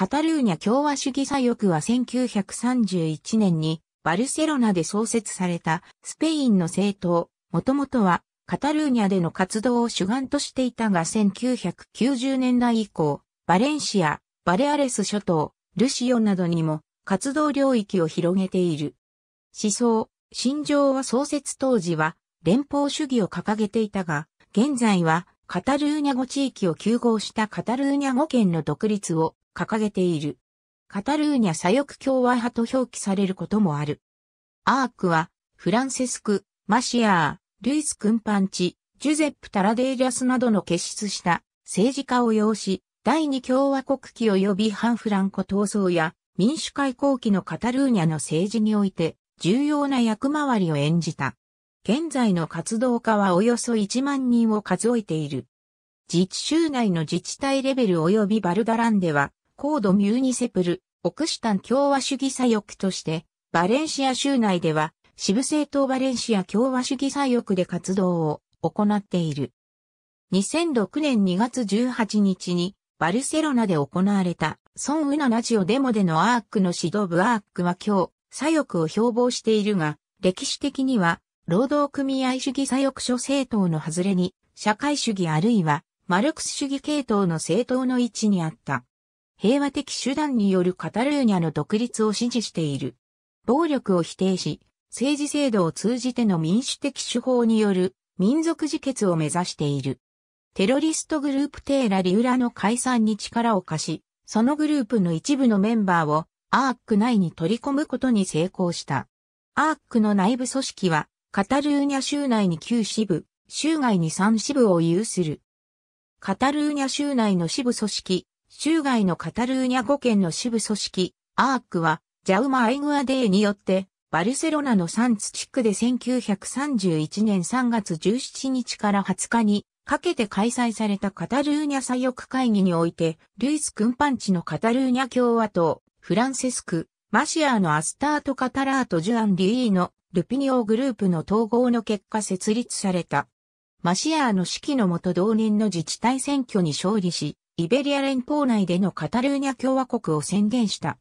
カタルーニャ共和主義左翼は1931年にバルセロナで創設されたスペインの政党、もともとはカタルーニャでの活動を主眼としていたが1990年代以降、バレンシア、バレアレス諸島、ルシオなどにも活動領域を広げている。思想、心情は創設当時は連邦主義を掲げていたが、現在はカタルーニャ語地域を休合したカタルーニャ語圏の独立を掲げている。カタルーニャ左翼共和派と表記されることもある。アークは、フランセスク、マシアー、ルイス・クンパンチ、ジュゼップ・タラデーリャスなどの結出した政治家を要し、第二共和国期及び反フランコ闘争や民主化後期のカタルーニャの政治において重要な役回りを演じた。現在の活動家はおよそ1万人を数えている。自治州内の自治体レベル及びバルダランでは、高度ミューニセプル、オクシタン共和主義左翼として、バレンシア州内では、支部政党バレンシア共和主義左翼で活動を行っている。2006年2月18日に、バルセロナで行われた、ソンウナラジオデモでのアークの指導部アークは今日、左翼を標榜しているが、歴史的には、労働組合主義左翼諸政党の外れに、社会主義あるいは、マルクス主義系統の政党の位置にあった。平和的手段によるカタルーニャの独立を支持している。暴力を否定し、政治制度を通じての民主的手法による民族自決を目指している。テロリストグループテーラリウラの解散に力を貸し、そのグループの一部のメンバーをアーク内に取り込むことに成功した。アークの内部組織はカタルーニャ州内に9支部、州外に3支部を有する。カタルーニャ州内の支部組織、州外のカタルーニャ5県の支部組織、アークは、ジャウマ・アイグアデーによって、バルセロナのサンツ地区で1931年3月17日から20日にかけて開催されたカタルーニャ左翼会議において、ルイス・クンパンチのカタルーニャ共和党、フランセスク、マシアーのアスタート・カタラート・ジュアン・リーのルピニオグループの統合の結果設立された。マシアーの指揮のもと同年の自治体選挙に勝利し、イベリア連邦内でのカタルーニャ共和国を宣言した。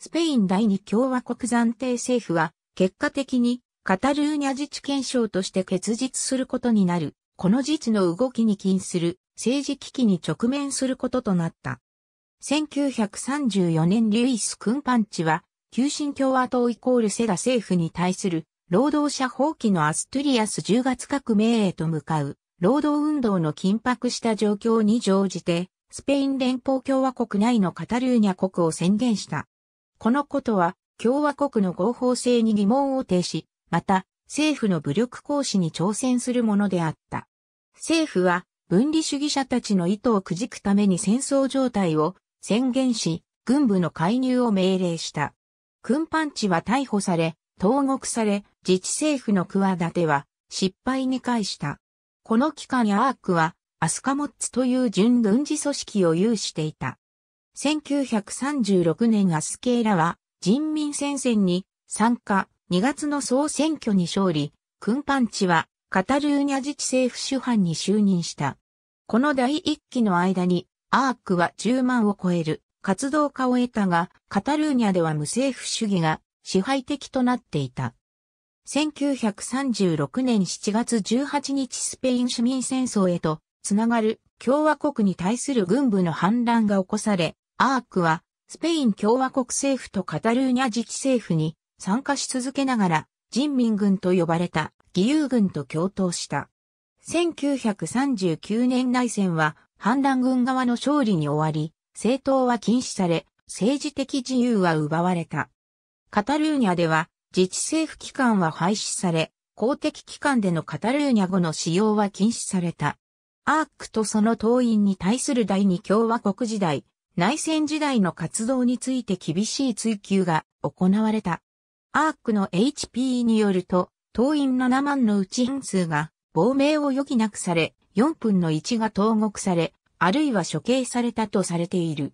スペイン第二共和国暫定政府は、結果的にカタルーニャ自治憲章として結実することになる、この実の動きに起因する政治危機に直面することとなった。1934年リュイス・クンパンチは、急進共和党イコールセダ政府に対する労働者蜂起のアストゥリアス10月革命へと向かう労働運動の緊迫した状況に乗じてスペイン連邦共和国内のカタルーニャ国を宣言した。このことは、共和国の合法性に疑問を呈し、また、政府の武力行使に挑戦するものであった。政府は、分離主義者たちの意図をくじくために戦争状態を宣言し、軍部の介入を命令した。軍パンチは逮捕され、投獄され、自治政府の企ては失敗に返した。この期間アークはアスカモッツという準軍事組織を有していた。1936年アスケーラは人民戦線に参加、2月の総選挙に勝利、クンパンチはカタルーニャ自治政府主犯に就任した。この第一期の間にアークは10万を超える活動家を得たが、カタルーニャでは無政府主義が支配的となっていた。1936年7月18日スペイン市民戦争へとつながる共和国に対する軍部の反乱が起こされ、アークはスペイン共和国政府とカタルーニャ自治政府に参加し続けながら人民軍と呼ばれた義勇軍と共闘した。1939年内戦は反乱軍側の勝利に終わり、政党は禁止され、政治的自由は奪われた。カタルーニャでは自治政府機関は廃止され、公的機関でのカタルーニャ語の使用は禁止された。アークとその党員に対する第二共和国時代、内戦時代の活動について厳しい追及が行われた。アークの HP によると、党員7万のうち半数が亡命を余儀なくされ、4分の1が投獄され、あるいは処刑されたとされている。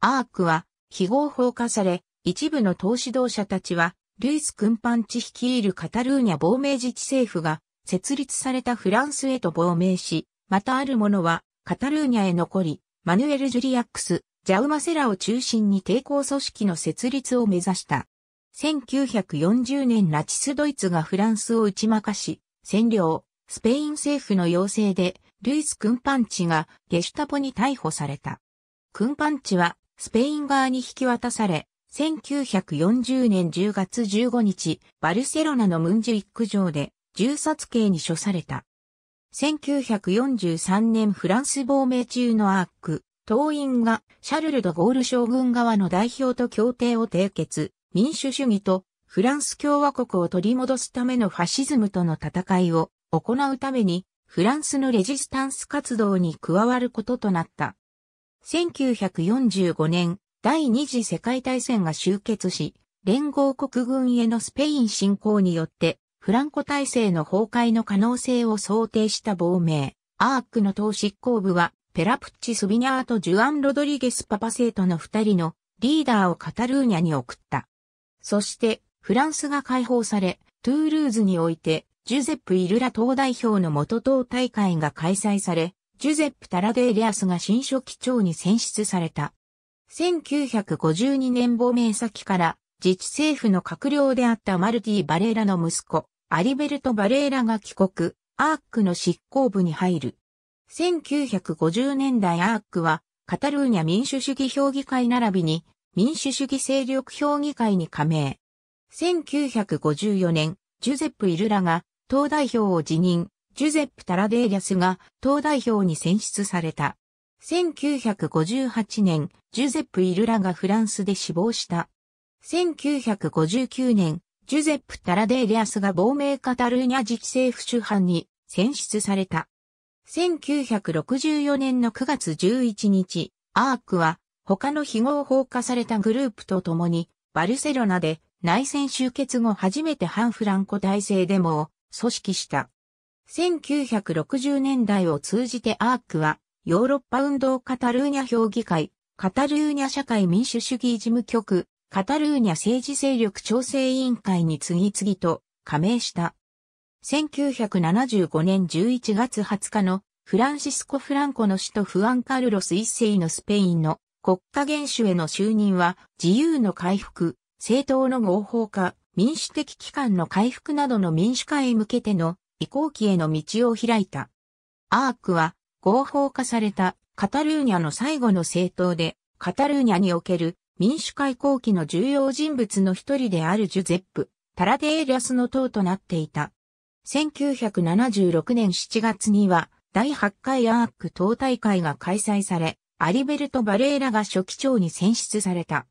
アークは、非合法化され、一部の党指導者たちは、ルイス・クンパンチ率いるカタルーニャ亡命自治政府が設立されたフランスへと亡命し、またある者はカタルーニャへ残り、マヌエル・ジュリアックス、ジャウマセラを中心に抵抗組織の設立を目指した。1940年ナチスドイツがフランスを打ち負かし、占領、スペイン政府の要請で、ルイス・クンパンチがゲシュタポに逮捕された。クンパンチはスペイン側に引き渡され、1940年10月15日、バルセロナのムンジュイック城で銃殺刑に処された。1943年フランス亡命中のアーク、党員がシャルル・ド・ゴール将軍側の代表と協定を締結、民主主義とフランス共和国を取り戻すためのファシズムとの戦いを行うためにフランスのレジスタンス活動に加わることとなった。1945年、第二次世界大戦が終結し、連合国軍へのスペイン侵攻によって、フランコ体制の崩壊の可能性を想定した亡命、アークの党執行部は、ペラプッチ・スビニャーとジュアン・ロドリゲス・パパセートの二人のリーダーをカタルーニャに送った。そして、フランスが解放され、トゥールーズにおいて、ジュゼップ・イルラ党代表の下党大会が開催され、ジュゼップ・タラデーリアスが新書記長に選出された。1952年亡命先から自治政府の閣僚であったマルティ・バレーラの息子、アリベルト・バレーラが帰国、アークの執行部に入る。1950年代アークは、カタルーニャ民主主義評議会並びに、民主主義勢力評議会に加盟。1954年、ジュゼップ・イルラが党代表を辞任、ジュゼップ・タラデーリャスが党代表に選出された。1958年、ジュゼップ・イルラがフランスで死亡した。1959年、ジュゼップ・タラデーリアスが亡命カタルーニャ自治政府首班に選出された。1964年の9月11日、アークは他の非合法化されたグループと共にバルセロナで内戦終結後初めて反フランコ体制デモを組織した。1960年代を通じてアークはヨーロッパ運動カタルーニャ評議会、カタルーニャ社会民主主義事務局、カタルーニャ政治勢力調整委員会に次々と加盟した。1975年11月20日のフランシスコ・フランコの首都フアンカルロス一世のスペインの国家元首への就任は自由の回復、政党の合法化、民主的機関の回復などの民主化へ向けての移行期への道を開いた。アークは合法化されたカタルーニャの最後の政党で、カタルーニャにおける民主化移行期の重要人物の一人であるジュゼップ、タラデーリャスの党となっていた。1976年7月には第8回アーク党大会が開催され、アリベルト・バレーラが書記長に選出された。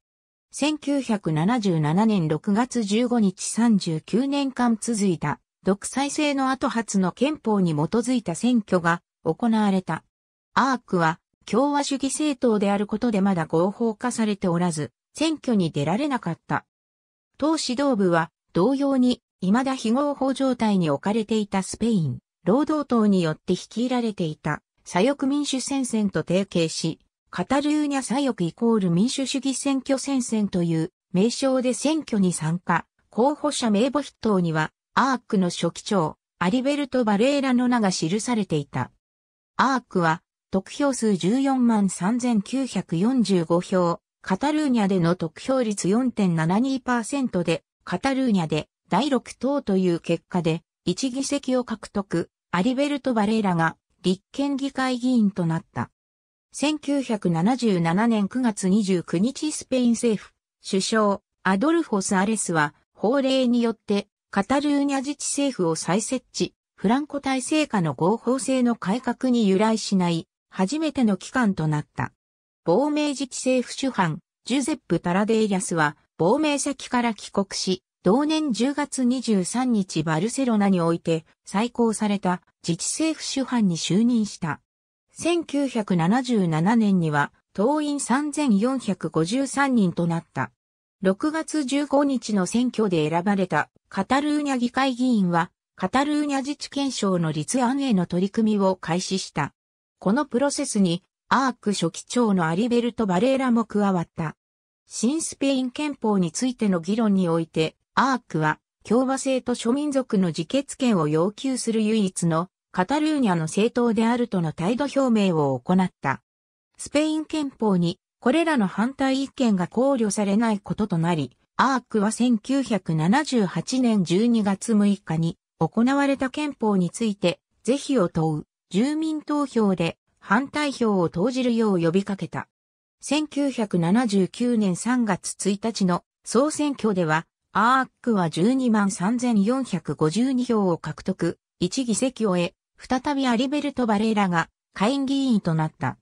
1977年6月15日39年間続いた独裁制の後発の憲法に基づいた選挙が行われた。アークは共和主義政党であることでまだ合法化されておらず、選挙に出られなかった。党指導部は同様に未だ非合法状態に置かれていたスペイン、労働党によって率いられていた左翼民主戦線と提携し、カタルーニャ左翼イコール民主主義選挙戦線という名称で選挙に参加。候補者名簿筆頭には、アークの初期長、アリベルト・バレーラの名が記されていた。アークは、得票数14万3945票、カタルーニャでの得票率4.72%で、カタルーニャで第6党という結果で、1議席を獲得、アリベルト・バレーラが立憲議会議員となった。1977年9月29日スペイン政府、首相、アドルフォス・アレスは、法令によって、カタルーニャ自治政府を再設置、フランコ体制下の合法性の改革に由来しない、初めての機関となった。亡命自治政府主犯、ジュゼップ・タラデーリャスは、亡命先から帰国し、同年10月23日バルセロナにおいて、再興された自治政府主犯に就任した。1977年には、党員3453人となった。6月15日の選挙で選ばれたカタルーニャ議会議員はカタルーニャ自治憲章の立案への取り組みを開始した。このプロセスに、アーク書記長のアリベルト・バレーラも加わった。新スペイン憲法についての議論において、アークは共和制と諸民族の自決権を要求する唯一のカタルーニャの政党であるとの態度表明を行った。スペイン憲法にこれらの反対意見が考慮されないこととなり、アークは1978年12月6日に行われた憲法について是非を問う住民投票で反対票を投じるよう呼びかけた。1979年3月1日の総選挙では、アークは12万3452票を獲得、1議席を得、再びアリベルト・バレーラが下院議員となった。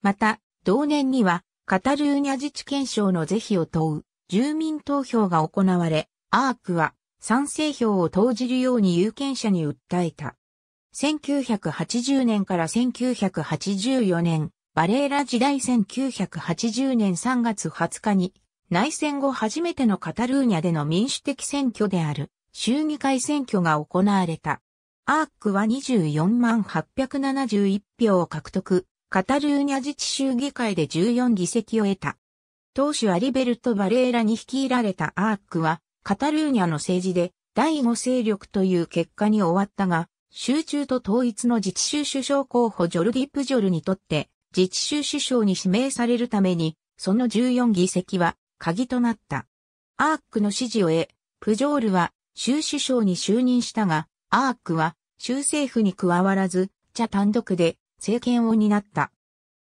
また、同年には、カタルーニャ自治憲章の是非を問う住民投票が行われ、アークは賛成票を投じるように有権者に訴えた。1980年から1984年、バレーラ時代1980年3月20日に、内戦後初めてのカタルーニャでの民主的選挙である、州議会選挙が行われた。アークは24万871票を獲得、カタルーニャ自治州議会で14議席を得た。当主アリベルト・バレーラに率いられたアークは、カタルーニャの政治で第五勢力という結果に終わったが、集中と統一の自治州首相候補ジョルディ・プジョルにとって自治州首相に指名されるために、その14議席は鍵となった。アークの支持を得、プジョールは州首相に就任したが、アークは州政府に加わらず、茶単独で政権を担った。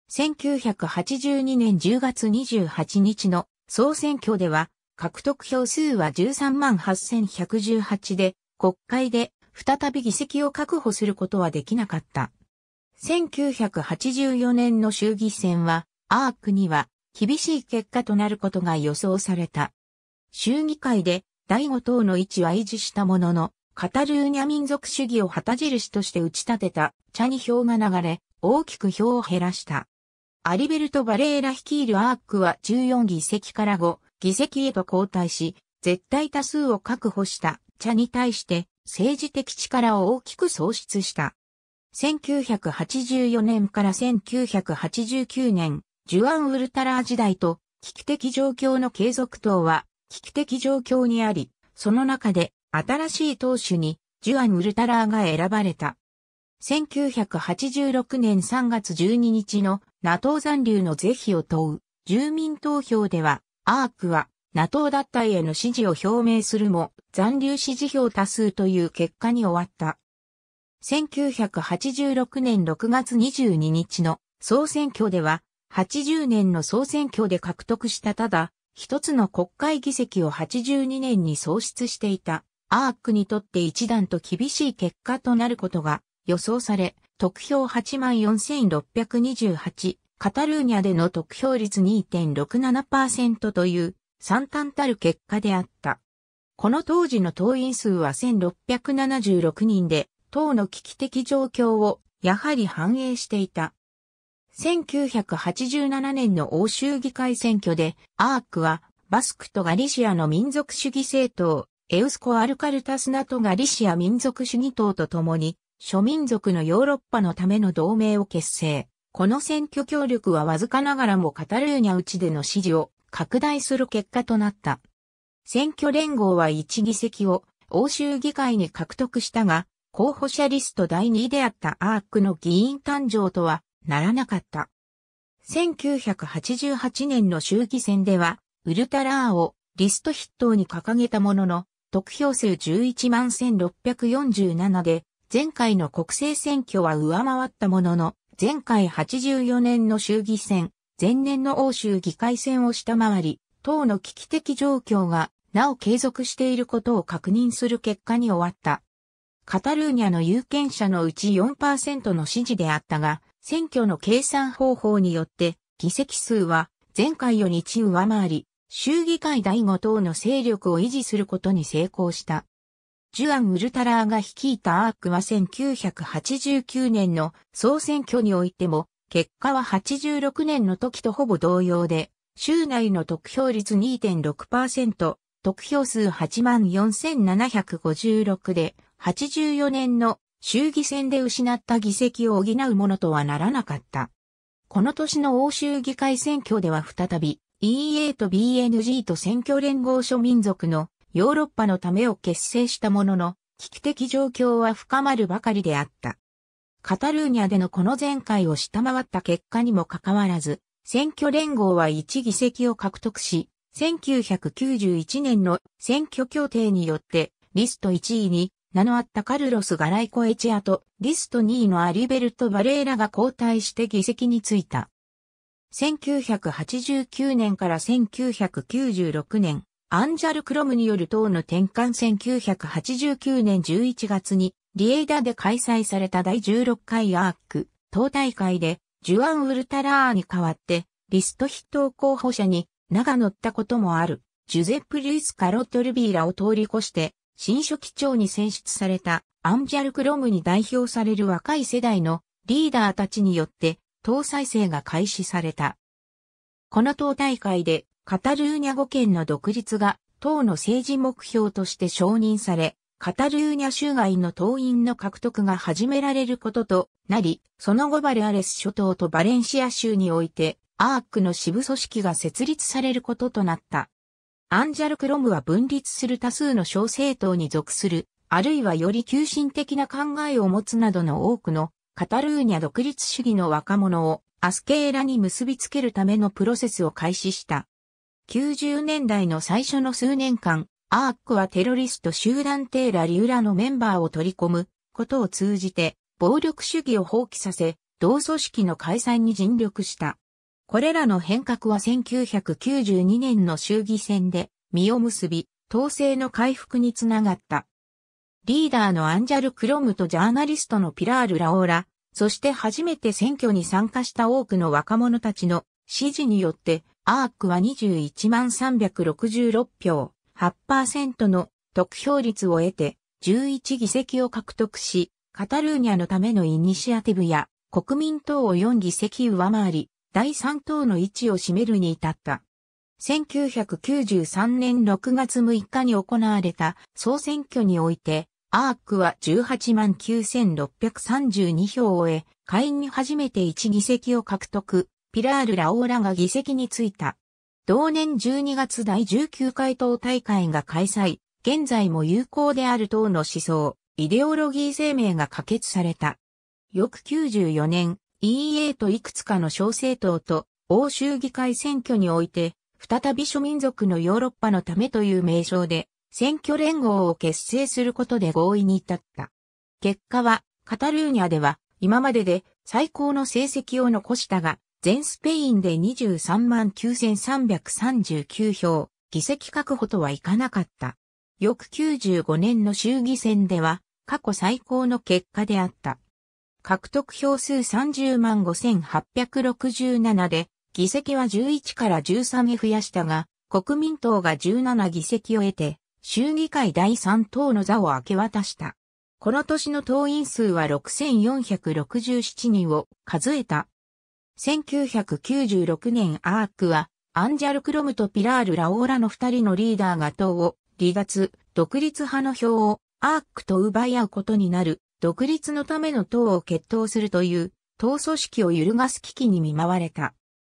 1982年10月28日の総選挙では、獲得票数は13万8118で、国会で再び議席を確保することはできなかった。1984年の衆議選は、アークには厳しい結果となることが予想された。衆議会で第五党の位置は維持したものの、カタルーニャ民族主義を旗印として打ち立てた茶に票が流れ、大きく票を減らした。アリベルト・バレーラ率いるアークは14議席から5議席へと後退し、絶対多数を確保した茶に対して政治的力を大きく喪失した。1984年から1989年、ジュアン・ウルタラー時代と危機的状況の継続等は危機的状況にあり、その中で新しい党首にジュアン・ウルタラーが選ばれた。1986年3月12日の NATO 残留の是非を問う住民投票では、アークは NATO 脱退への支持を表明するも残留支持票多数という結果に終わった。1986年6月22日の総選挙では、80年の総選挙で獲得したただ、一つの国会議席を82年に喪失していた、アークにとって一段と厳しい結果となることが予想され、得票84,628、カタルーニャでの得票率2.67%という惨憺たる結果であった。この当時の党員数は1676人で、党の危機的状況をやはり反映していた。1987年の欧州議会選挙で、アークはバスクとガリシアの民族主義政党、エウスコ・アルカルタスナとガリシア民族主義党と共に、諸民族のヨーロッパのための同盟を結成。この選挙協力はわずかながらもカタルーニャ内での支持を拡大する結果となった。選挙連合は1議席を欧州議会に獲得したが、候補者リスト第2位であったアークの議員誕生とはならなかった。1988年の衆議選では、ウルタラーをリスト筆頭に掲げたものの、得票数11万1647で、前回の国政選挙は上回ったものの、前回84年の衆議選、前年の欧州議会選を下回り、党の危機的状況がなお継続していることを確認する結果に終わった。カタルーニャの有権者のうち4%の支持であったが、選挙の計算方法によって議席数は前回より1上回り、州議会第5党の勢力を維持することに成功した。ジュアン・ウルタラーが率いたアークは1989年の総選挙においても、結果は86年の時とほぼ同様で、州内の得票率2.6%、得票数84,756で、84年の衆議選で失った議席を補うものとはならなかった。この年の欧州議会選挙では再び EA と BNG と選挙連合諸民族のヨーロッパのためを結成したものの危機的状況は深まるばかりであった。カタルーニャでのこの前回を下回った結果にもかかわらず、選挙連合は1議席を獲得し、1991年の選挙協定によってリスト1位に名のあったカルロス・ガライコエチアとリスト2位のアリベルト・バレーラが交代して議席についた。1989年から1996年、アンジャル・クロムによる党の転換1989年11月にリエイダで開催された第16回アーク党大会でジュアン・ウルタラーに代わってリスト筆頭候補者に名が乗ったこともあるジュゼップ・ルイス・カロット・ルビーラを通り越して新書記長に選出されたアンジャル・クロムに代表される若い世代のリーダーたちによって党再生が開始された。この党大会でカタルーニャ語圏の独立が党の政治目標として承認され、カタルーニャ州外の党員の獲得が始められることとなり、その後バレアレス諸島とバレンシア州において、アークの支部組織が設立されることとなった。アンジャル・クロムは分立する多数の小政党に属する、あるいはより急進的な考えを持つなどの多くのカタルーニャ独立主義の若者をアスケーラに結びつけるためのプロセスを開始した。90年代の最初の数年間、アークはテロリスト集団テーラ・リュラのメンバーを取り込むことを通じて、暴力主義を放棄させ、同組織の解散に尽力した。これらの変革は1992年の衆議選で実を結び、統制の回復につながった。リーダーのアンジャル・クロムとジャーナリストのピラール・ラオーラ、そして初めて選挙に参加した多くの若者たちの支持によって、アークは21万366票、8%の得票率を得て、11議席を獲得し、カタルーニャのためのイニシアティブや国民党を4議席上回り、第3党の位置を占めるに至った。1993年6月6日に行われた総選挙において、アークは18万9632票を得、会員に初めて1議席を獲得、ピラール・ラオーラが議席についた。同年12月第19回党大会が開催、現在も有効である党の思想、イデオロギー声明が可決された。翌94年、EA といくつかの小政党と欧州議会選挙において、再び諸民族のヨーロッパのためという名称で、選挙連合を結成することで合意に至った。結果は、カタルーニャでは、今までで最高の成績を残したが、全スペインで23万9339票、議席確保とはいかなかった。翌95年の衆議選では、過去最高の結果であった。獲得票数30万5867で、議席は11から13へ増やしたが、国民党が17議席を得て、州議会第3党の座を明け渡した。この年の党員数は6467人を数えた。1996年アークは、アンジャル・クロムとピラール・ラオーラの二人のリーダーが党を離脱、独立派の票をアークと奪い合うことになる、独立のための党を決闘するという、党組織を揺るがす危機に見舞われた。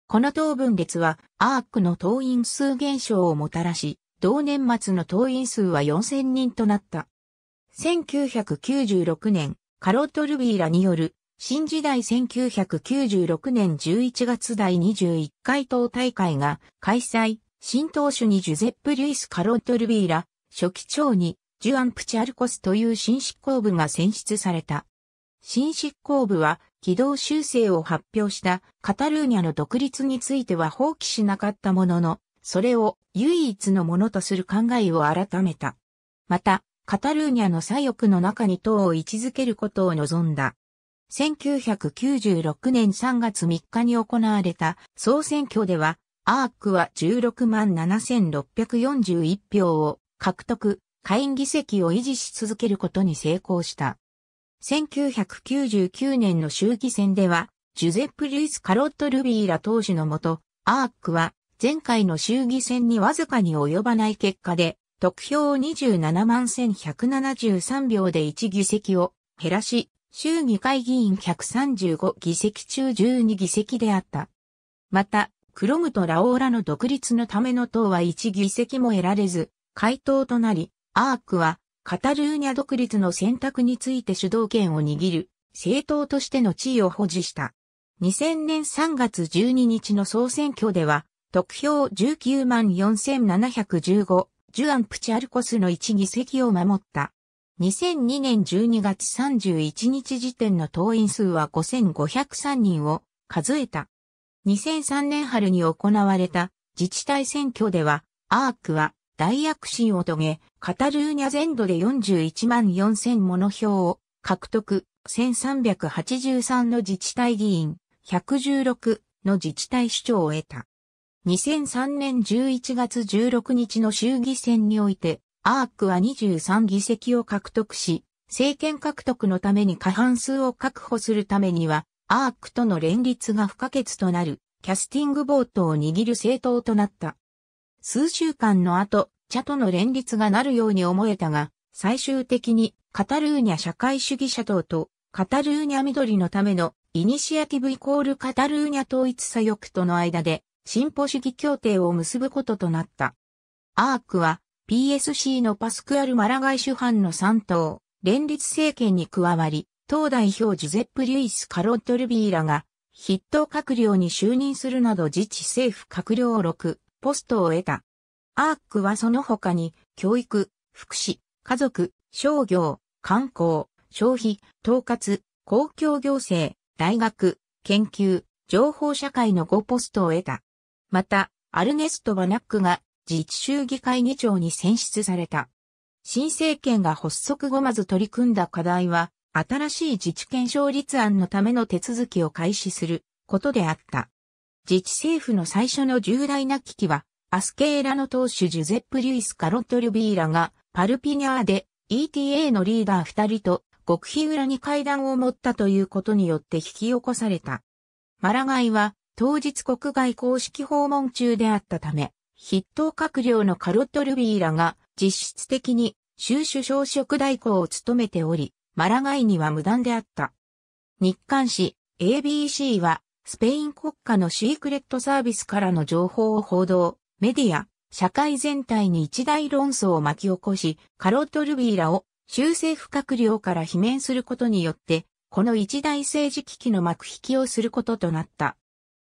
この党分裂は、アークの党員数減少をもたらし、同年末の党員数は4000人となった。1996年、カロット・ルビーラによる新時代1996年11月第21回党大会が開催、新党首にジュゼップ・リュイス・カロット・ルビーラ、初期長にジュアン・プチャルコスという新執行部が選出された。新執行部は軌道修正を発表したカタルーニャの独立については放棄しなかったものの、それを唯一のものとする考えを改めた。また、カタルーニャの左翼の中に党を位置づけることを望んだ。1996年3月3日に行われた総選挙では、アークは16万7641票を獲得、下院議席を維持し続けることに成功した。1999年の衆議選では、ジュゼップ・ルイス・カロット・ルビーら当時のもと、アークは前回の衆議選にわずかに及ばない結果で、得票を27万1173票で1議席を減らし、州議会議員135議席中12議席であった。また、クロムとラオーラの独立のための党は1議席も得られず、回答となり、アークはカタルーニャ独立の選択について主導権を握る政党としての地位を保持した。2000年3月12日の総選挙では、得票19万4715、ジュアン・プチャルコスの1議席を守った。2002年12月31日時点の党員数は5503人を数えた。2003年春に行われた自治体選挙では、アークは大躍進を遂げ、カタルーニャ全土で41万4000もの票を獲得、1383の自治体議員、116の自治体首長を得た。2003年11月16日の衆議選において、アークは23議席を獲得し、政権獲得のために過半数を確保するためには、アークとの連立が不可欠となる、キャスティングボートを握る政党となった。数週間の後、茶との連立がなるように思えたが、最終的にカタルーニャ社会主義者党とカタルーニャ緑のためのイニシアティブイコールカタルーニャ統一左翼との間で進歩主義協定を結ぶこととなった。アークは PSC のパスクアル・マラガイ主犯の3党、連立政権に加わり、党代表ジュゼップ・リュイス・カロット・ルビーラが筆頭閣僚に就任するなど自治政府閣僚6、ポストを得た。アークはその他に、教育、福祉、家族、商業、観光、消費、統括、公共行政、大学、研究、情報社会の5ポストを得た。また、アルネスト・バナックが自治州議会議長に選出された。新政権が発足後まず取り組んだ課題は、新しい自治権勝立案のための手続きを開始することであった。自治政府の最初の重大な危機は、アスケーラの党首ジュゼップ・リュイス・カロット・ルビーラが、パルピニャーで ETA のリーダー二人と極秘裏に会談を持ったということによって引き起こされた。マラガイは当日国外公式訪問中であったため、筆頭閣僚のカロット・ルビーラが実質的に州首相職代行を務めており、マラガイには無断であった。日刊紙 ABC はスペイン国家のシークレットサービスからの情報を報道、メディア、社会全体に一大論争を巻き起こし、カロット・ルビーラを州政府閣僚から罷免することによって、この一大政治危機の幕引きをすることとなった。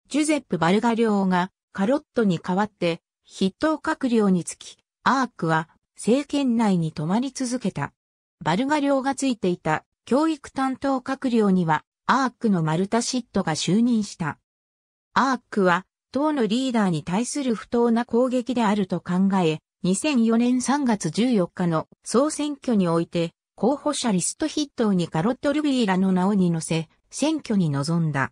ジュゼップ・バルガ領がカロットに代わって筆頭閣僚につき、アークは政権内に泊まり続けた。バルガ領がついていた教育担当閣僚にはアークのマルタシットが就任した。アークは党のリーダーに対する不当な攻撃であると考え、2004年3月14日の総選挙において候補者リスト筆頭にカロット・ルビーらの名をに乗せ、選挙に臨んだ。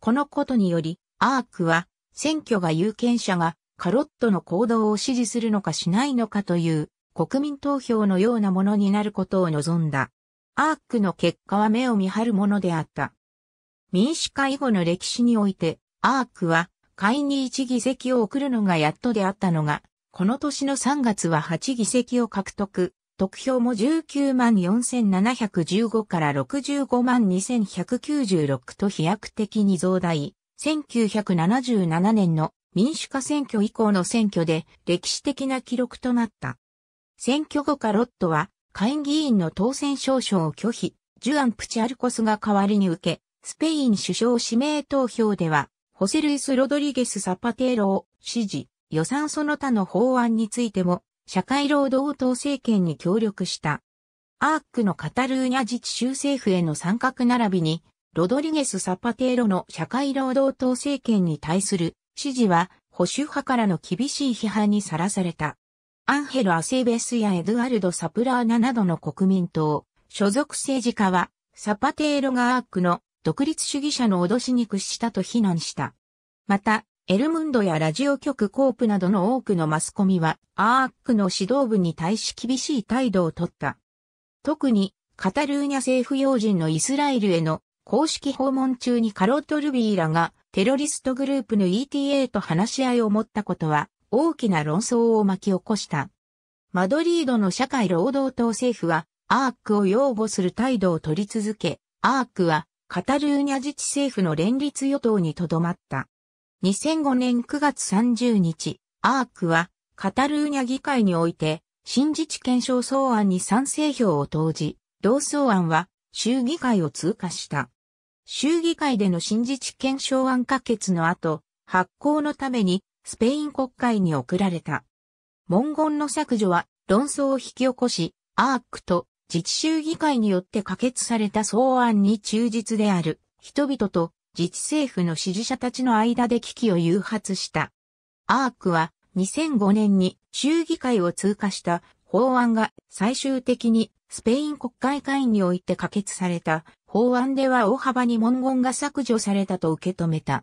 このことにより、アークは選挙が有権者がカロットの行動を支持するのかしないのかという国民投票のようなものになることを望んだ。アークの結果は目を見張るものであった。民主化以後の歴史において、アークは会に1議席を送るのがやっとであったのが、この年の3月は8議席を獲得、得票も19万4715から65万2196と飛躍的に増大。1977年の民主化選挙以降の選挙で歴史的な記録となった。選挙後カロットは、下院議員の当選証書を拒否、ジュアン・プチアルコスが代わりに受け、スペイン首相指名投票では、ホセルイス・ロドリゲス・サパテーロを支持、予算その他の法案についても、社会労働党政権に協力した。アークのカタルーニャ自治州政府への参画並びに、ロドリゲス・サパテーロの社会労働党政権に対する支持は保守派からの厳しい批判にさらされた。アンヘル・アセーベスやエドゥアルド・サプラーナなどの国民党、所属政治家は、サパテーロがアークの独立主義者の脅しに屈したと非難した。また、エルムンドやラジオ局コープなどの多くのマスコミは、アークの指導部に対し厳しい態度をとった。特に、カタルーニャ政府要人のイスラエルへの公式訪問中にカロット・ルビーらがテロリストグループの ETA と話し合いを持ったことは大きな論争を巻き起こした。マドリードの社会労働党政府は、アークを擁護する態度を取り続け、アークはカタルーニャ自治政府の連立与党にとどまった。2005年9月30日、アークはカタルーニャ議会において新自治憲章草案に賛成票を投じ、同草案は州議会を通過した。州議会での新自治憲章案可決の後、発行のためにスペイン国会に送られた。文言の削除は論争を引き起こし、アークと自治州議会によって可決された草案に忠実である人々と自治政府の支持者たちの間で危機を誘発した。アークは2005年に州議会を通過した法案が最終的にスペイン国会会議において可決された法案では大幅に文言が削除されたと受け止めた。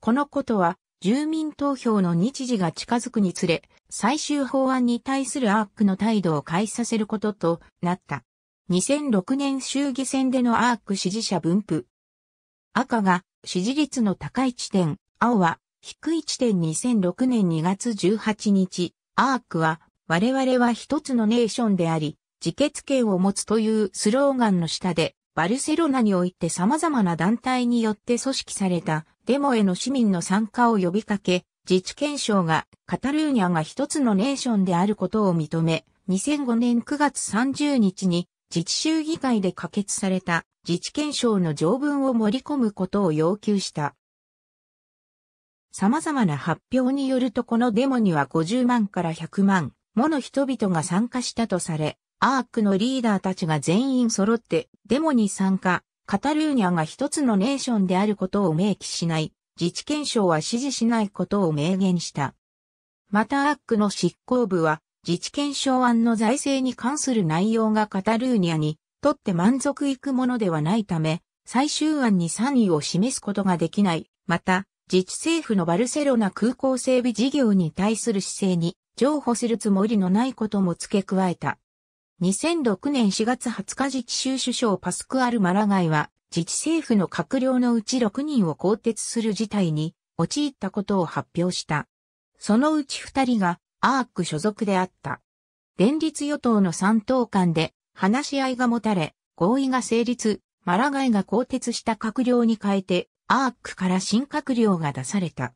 このことは住民投票の日時が近づくにつれ、最終法案に対するアークの態度を変えさせることとなった。2006年衆議選でのアーク支持者分布。赤が支持率の高い地点、青は低い地点2006年2月18日、アークは我々は一つのネーションであり、自決権を持つというスローガンの下で、バルセロナにおいて様々な団体によって組織されたデモへの市民の参加を呼びかけ、自治憲章がカタルーニャが一つのネーションであることを認め、2005年9月30日に自治州議会で可決された自治憲章の条文を盛り込むことを要求した。様々な発表によるとこのデモには50万から100万もの人々が参加したとされ、アークのリーダーたちが全員揃ってデモに参加、カタルーニャが一つのネーションであることを明記しない、自治憲章は支持しないことを明言した。またアックの執行部は自治憲章案の財政に関する内容がカタルーニャにとって満足いくものではないため、最終案に賛意を示すことができない。また、自治政府のバルセロナ空港整備事業に対する姿勢に譲歩するつもりのないことも付け加えた。2006年4月20日自治州首相パスクアル・マラガイは自治政府の閣僚のうち6人を更迭する事態に陥ったことを発表した。そのうち2人がアーク所属であった。連立与党の3党間で話し合いが持たれ、合意が成立、マラガイが更迭した閣僚に変えて、アークから新閣僚が出された。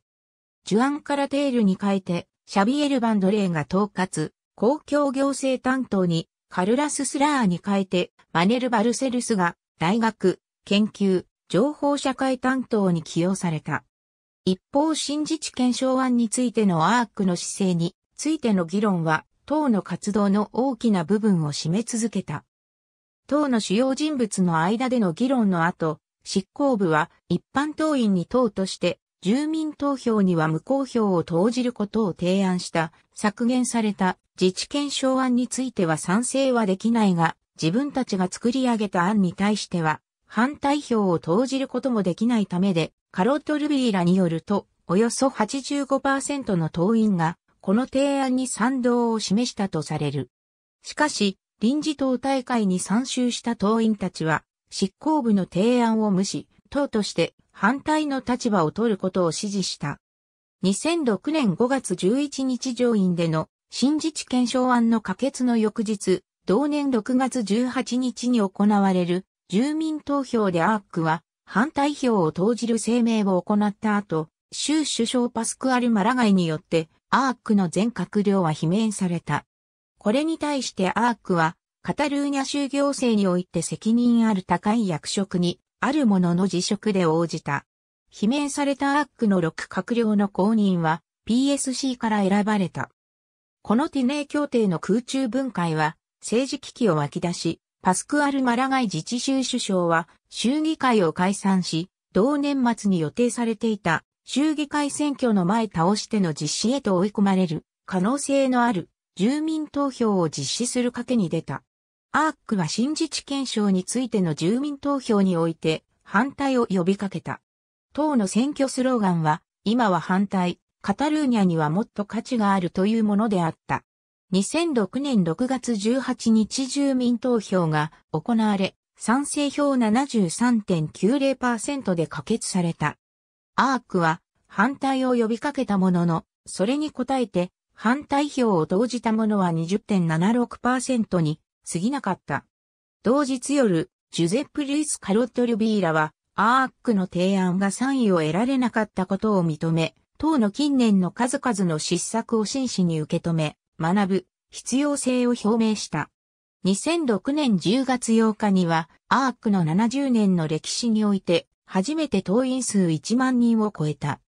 ジュアンカラテールに変えて、シャビエル・バンドレーが統括、公共行政担当にカルラス・スラーに変えて、マネル・バルセルスが大学、研究、情報社会担当に起用された。一方、新自治憲章案についてのアークの姿勢についての議論は、党の活動の大きな部分を占め続けた。党の主要人物の間での議論の後、執行部は一般党員に党として住民投票には無効票を投じることを提案した削減された自治権証案については賛成はできないが、自分たちが作り上げた案に対しては反対票を投じることもできないためで、カロット・ルビーラによると、およそ85%の党員がこの提案に賛同を示したとされる。しかし、臨時党大会に参集した党員たちは、執行部の提案を無視、党として反対の立場を取ることを指示した。2006年5月11日上院での新自治憲章案の可決の翌日、同年6月18日に行われる住民投票でアークは反対票を投じる声明を行った後、州首相パスクアル・マラガイによってアークの全閣僚は罷免された。これに対してアークはカタルーニャ州行政において責任ある高い役職にあるものの辞職で応じた。罷免されたアックの6閣僚の公認は PSC から選ばれた。このティネー協定の空中分解は政治危機を湧き出し、パスクアル・マラガイ自治州首相は州議会を解散し、同年末に予定されていた州議会選挙の前倒しての実施へと追い込まれる可能性のある住民投票を実施する賭けに出た。アークは新自治憲章についての住民投票において反対を呼びかけた。党の選挙スローガンは、今は反対、カタルーニャにはもっと価値があるというものであった。2006年6月18日住民投票が行われ、賛成票73.90%で可決された。アークは反対を呼びかけたものの、それに応えて反対票を投じた者は20.76%に過ぎなかった。同日夜、ジュゼップ・ルイス・カロット・ルビーラは、アークの提案が賛意を得られなかったことを認め、党の近年の数々の失策を真摯に受け止め、学ぶ必要性を表明した。2006年10月8日には、アークの70年の歴史において、初めて党員数1万人を超えた。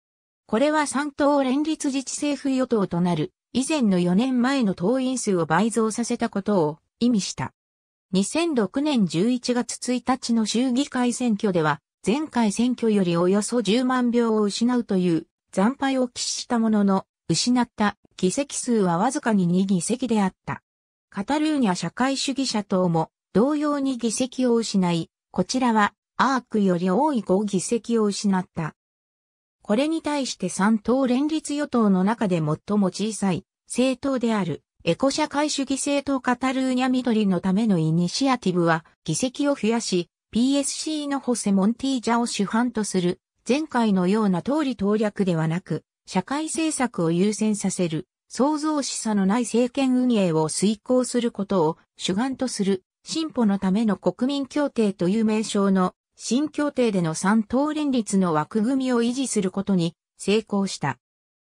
これは三党連立自治政府与党となる以前の4年前の党員数を倍増させたことを意味した。2006年11月1日の州議会選挙では前回選挙よりおよそ10万票を失うという惨敗を喫したものの失った議席数はわずかに2議席であった。カタルーニャ社会主義者党も同様に議席を失い、こちらはアークより多い5議席を失った。これに対して3党連立与党の中で最も小さい政党であるエコ社会主義政党カタルーニャ緑のためのイニシアティブは議席を増やし PSC のホセ・モンティージャを主犯とする前回のような通り統略ではなく社会政策を優先させる創造しさのない政権運営を遂行することを主眼とする進歩のための国民協定という名称の新協定での三党連立の枠組みを維持することに成功した。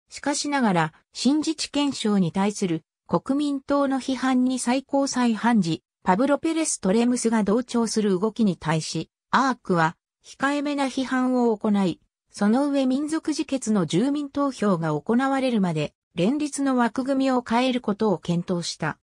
しかしながら、新自治憲章に対する国民党の批判に最高裁判事、パブロ・ペレス・トレムスが同調する動きに対し、アークは控えめな批判を行い、その上民族自決の住民投票が行われるまで、連立の枠組みを変えることを検討した。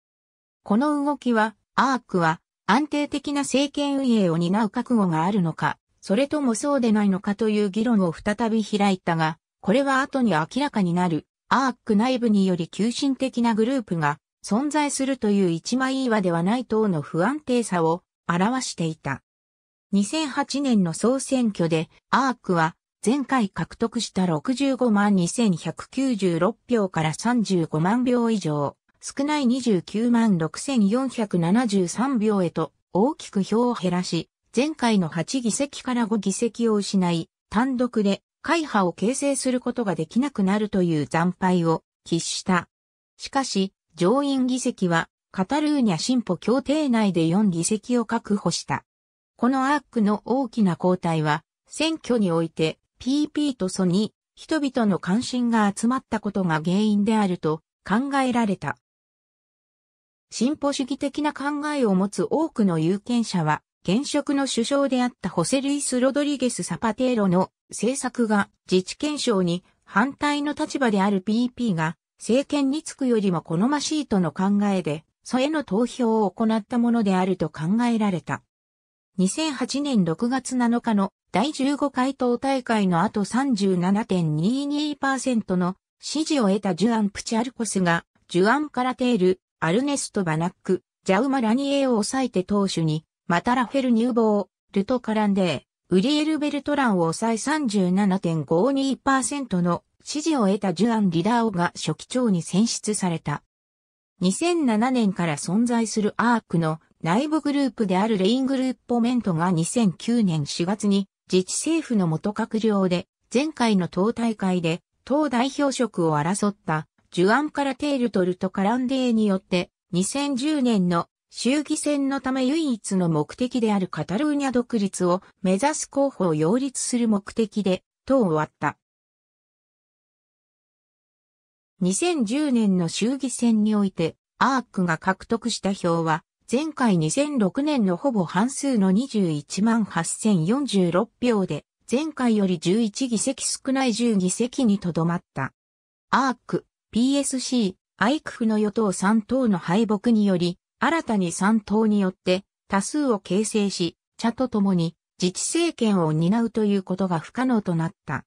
この動きは、アークは安定的な政権運営を担う覚悟があるのか、それともそうでないのかという議論を再び開いたが、これは後に明らかになる、アーク内部により急進的なグループが存在するという一枚岩ではない等の不安定さを表していた。2008年の総選挙でアークは前回獲得した65万2196票から35万票以上、少ない29万6473票へと大きく票を減らし、前回の8議席から5議席を失い、単独で会派を形成することができなくなるという惨敗を喫した。しかし、上院議席はカタルーニャ進歩協定内で4議席を確保した。このアークの大きな交代は、選挙において PP とソに人々の関心が集まったことが原因であると考えられた。進歩主義的な考えを持つ多くの有権者は、現職の首相であったホセルイス・ロドリゲス・サパテーロの政策が自治憲章に反対の立場である PP が政権につくよりも好ましいとの考えで、そへの投票を行ったものであると考えられた。2008年6月7日の第15回党大会の後37.22%の支持を得たジュアン・プチャルコスが、ジュアン・カラテール、アルネスト・バナック、ジャウマ・ラニエを抑えて投手に、またラフェル入房、ルト・カランデー、ウリエル・ベルトランを抑え37.52%の支持を得たジュアン・リダーオが初期長に選出された。2007年から存在するアークの内部グループであるレイングルーポメントが2009年4月に自治政府の元閣僚で前回の党大会で党代表職を争ったジュアン・カラテールトルト・カランデーによって2010年の衆議選のため唯一の目的であるカタルーニャ独立を目指す候補を擁立する目的で党を終わった。2010年の衆議選においてアークが獲得した票は前回2006年のほぼ半数の21万8046票で前回より11議席少ない10議席にとどまった。アーク、PSC、アイクフの与党3党の敗北により、新たに3党によって多数を形成し、茶と共に自治政権を担うということが不可能となった。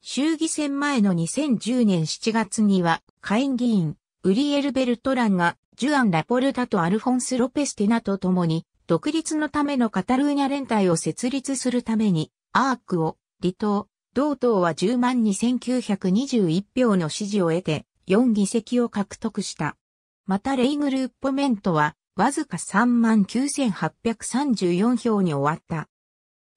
衆議選前の2010年7月には、下院議員、ウリエル・ベルトランが、ジュアン・ラポルタとアルフォンス・ロペステナと共に、独立のためのカタルーニャ連帯を設立するために、アークを、離党、同党は10万2921票の支持を得て、4議席を獲得した。またレイグループメントはわずか39,834票に終わった。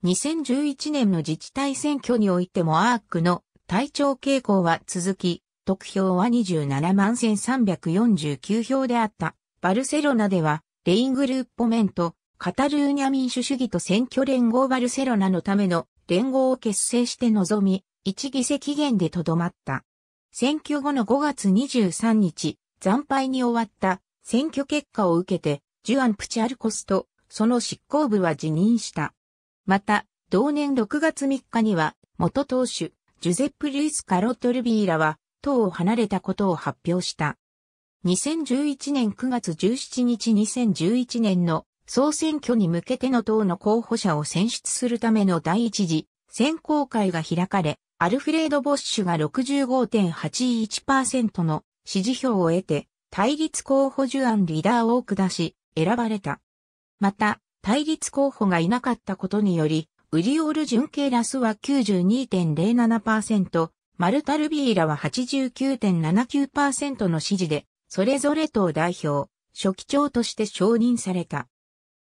2011年の自治体選挙においてもアークの体調傾向は続き、得票は27万1349票であった。バルセロナでは、レイングループメント、カタルーニャ民主主義と選挙連合バルセロナのための連合を結成して臨み、一議席減でとどまった。選挙後の5月23日、惨敗に終わった選挙結果を受けて、ジュアン・プチャルコスとその執行部は辞任した。また、同年6月3日には、元党首、ジュゼップ・ルイス・カロット・ルビーラは、党を離れたことを発表した。2011年9月17日2011年の総選挙に向けての党の候補者を選出するための第一次選考会が開かれ、アルフレード・ボッシュが65.81%の支持票を得て、対立候補ジュアン・リダーを下し、選ばれた。また、対立候補がいなかったことにより、ウリオール・ジュンケラスは92.07%、マルタルビーラは89.79%の支持で、それぞれ党代表、初期長として承認された。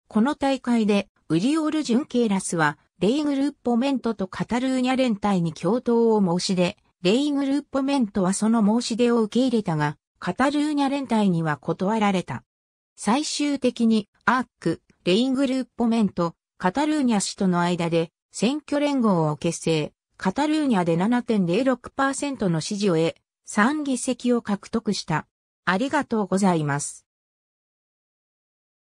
この大会で、ウリオール・ジュンケラスは、レイグルーポメントとカタルーニャ連帯に共闘を申し出、レイグルーポメントはその申し出を受け入れたが、カタルーニャ連帯には断られた。最終的に、アーク、レイグルーポメント、カタルーニャ氏との間で、選挙連合を結成、カタルーニャで7.06%の支持を得、3議席を獲得した。ありがとうございます。